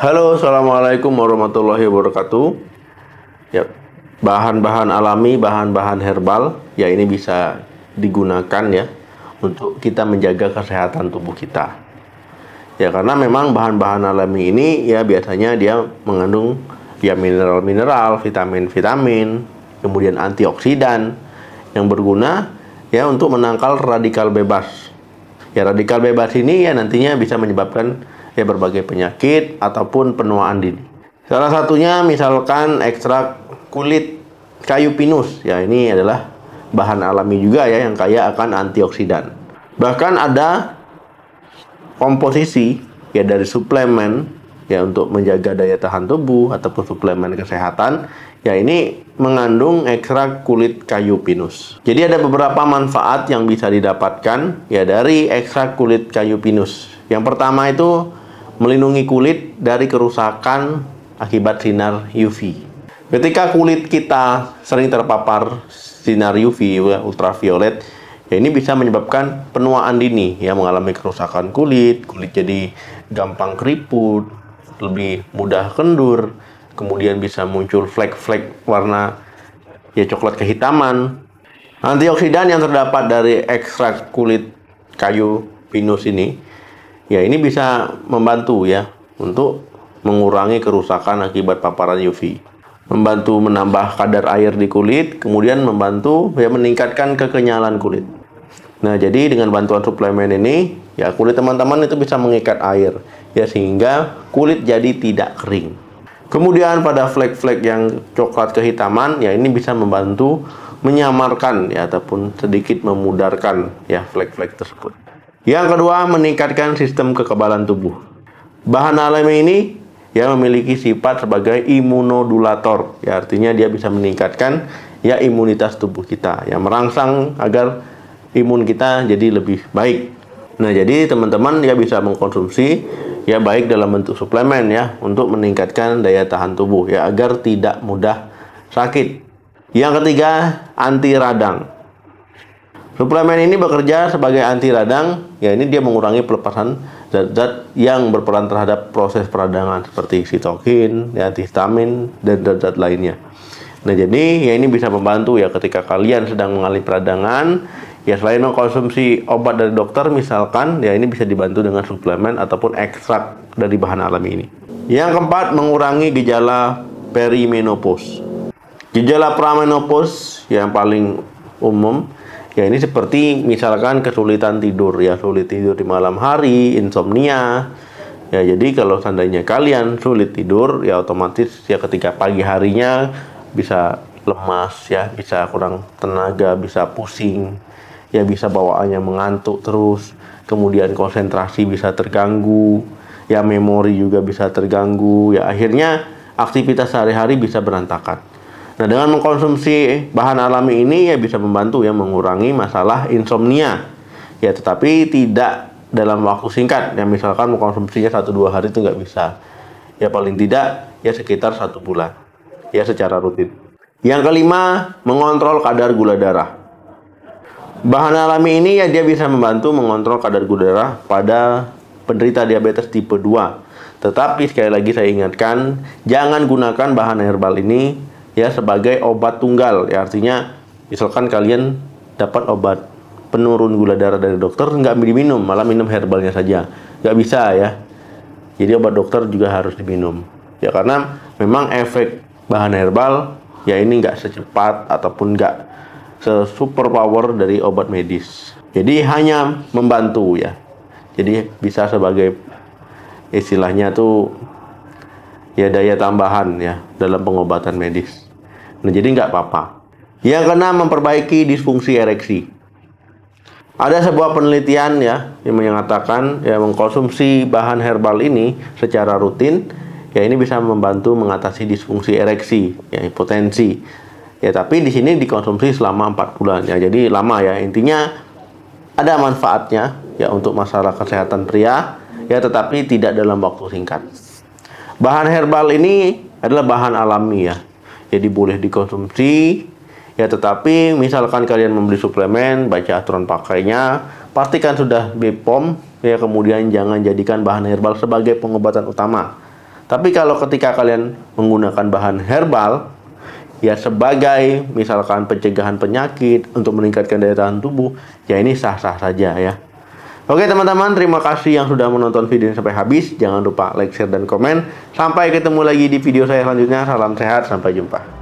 Halo, assalamualaikum warahmatullahi wabarakatuh. Ya, bahan-bahan alami, bahan-bahan herbal, ya ini bisa digunakan ya untuk kita menjaga kesehatan tubuh kita. Ya karena memang bahan-bahan alami ini ya biasanya dia mengandung ya mineral-mineral, vitamin-vitamin, kemudian antioksidan yang berguna ya untuk menangkal radikal bebas. Ya radikal bebas ini ya nantinya bisa menyebabkan ya berbagai penyakit ataupun penuaan dini. Salah satunya misalkan ekstrak kulit kayu pinus. Ya ini adalah bahan alami juga ya yang kaya akan antioksidan. Bahkan ada komposisi ya dari suplemen ya untuk menjaga daya tahan tubuh ataupun suplemen kesehatan ya ini mengandung ekstrak kulit kayu pinus. Jadi ada beberapa manfaat yang bisa didapatkan ya dari ekstrak kulit kayu pinus. Yang pertama itu melindungi kulit dari kerusakan akibat sinar UV. Ketika kulit kita sering terpapar sinar UV ultraviolet Ya ini bisa menyebabkan penuaan dini ya mengalami kerusakan kulit, kulit jadi gampang keriput, lebih mudah kendur, kemudian bisa muncul flek-flek warna ya coklat kehitaman. Antioksidan yang terdapat dari ekstrak kulit kayu pinus ini ya ini bisa membantu ya untuk mengurangi kerusakan akibat paparan UV membantu menambah kadar air di kulit, kemudian membantu ya meningkatkan kekenyalan kulit. Nah, jadi dengan bantuan suplemen ini, ya kulit teman-teman itu bisa mengikat air, ya sehingga kulit jadi tidak kering. Kemudian pada flek-flek yang coklat kehitaman, ya ini bisa membantu menyamarkan ya ataupun sedikit memudarkan ya flek-flek tersebut. Yang kedua, meningkatkan sistem kekebalan tubuh. Bahan alami ini ya memiliki sifat sebagai imunodulator, ya artinya dia bisa meningkatkan ya imunitas tubuh kita, ya merangsang agar imun kita jadi lebih baik. Nah, jadi teman-teman ya bisa mengkonsumsi ya baik dalam bentuk suplemen ya untuk meningkatkan daya tahan tubuh ya agar tidak mudah sakit. Yang ketiga, anti radang. Suplemen ini bekerja sebagai anti radang, ya ini dia mengurangi pelepasan zat-zat yang berperan terhadap proses peradangan seperti sitokin, ya, antihistamin, dan zat-zat lainnya. Nah, jadi ya ini bisa membantu ya ketika kalian sedang mengalami peradangan, Ya selain mengkonsumsi obat dari dokter misalkan ya ini bisa dibantu dengan suplemen ataupun ekstrak dari bahan alami ini. Yang keempat mengurangi gejala perimenopause. Gejala pramenopause yang paling umum ya ini seperti misalkan kesulitan tidur ya sulit tidur di malam hari, insomnia. Ya jadi kalau seandainya kalian sulit tidur ya otomatis ya ketika pagi harinya bisa lemas ya, bisa kurang tenaga, bisa pusing, ya bisa bawaannya mengantuk terus, kemudian konsentrasi bisa terganggu, ya memori juga bisa terganggu, ya akhirnya aktivitas sehari-hari bisa berantakan. Nah, dengan mengkonsumsi bahan alami ini ya bisa membantu ya mengurangi masalah insomnia. Ya, tetapi tidak dalam waktu singkat. Ya, misalkan mengkonsumsinya satu dua hari itu nggak bisa. Ya paling tidak ya sekitar satu bulan. Ya secara rutin. Yang kelima, mengontrol kadar gula darah. Bahan alami ini ya dia bisa membantu mengontrol kadar gula darah pada penderita diabetes tipe 2. Tetapi sekali lagi saya ingatkan, jangan gunakan bahan herbal ini ya sebagai obat tunggal. Ya artinya misalkan kalian dapat obat penurun gula darah dari dokter nggak diminum, malah minum herbalnya saja. Nggak bisa ya. Jadi obat dokter juga harus diminum. Ya karena memang efek bahan herbal ya ini nggak secepat ataupun nggak super power dari obat medis. Jadi hanya membantu ya. Jadi bisa sebagai istilahnya tuh ya daya tambahan ya dalam pengobatan medis. Nah jadi nggak apa-apa. Yang keenam memperbaiki disfungsi ereksi. Ada sebuah penelitian ya yang mengatakan ya mengkonsumsi bahan herbal ini secara rutin ya ini bisa membantu mengatasi disfungsi ereksi ya hipotensi Ya, tapi di sini dikonsumsi selama 4 bulan ya. Jadi lama ya. Intinya ada manfaatnya ya untuk masalah kesehatan pria ya tetapi tidak dalam waktu singkat. Bahan herbal ini adalah bahan alami ya. Jadi boleh dikonsumsi ya tetapi misalkan kalian membeli suplemen, baca aturan pakainya, pastikan sudah BPOM ya kemudian jangan jadikan bahan herbal sebagai pengobatan utama. Tapi kalau ketika kalian menggunakan bahan herbal, ya sebagai misalkan pencegahan penyakit untuk meningkatkan daya tahan tubuh, ya ini sah-sah saja ya. Oke teman-teman, terima kasih yang sudah menonton video ini sampai habis. Jangan lupa like, share, dan komen. Sampai ketemu lagi di video saya selanjutnya. Salam sehat, sampai jumpa.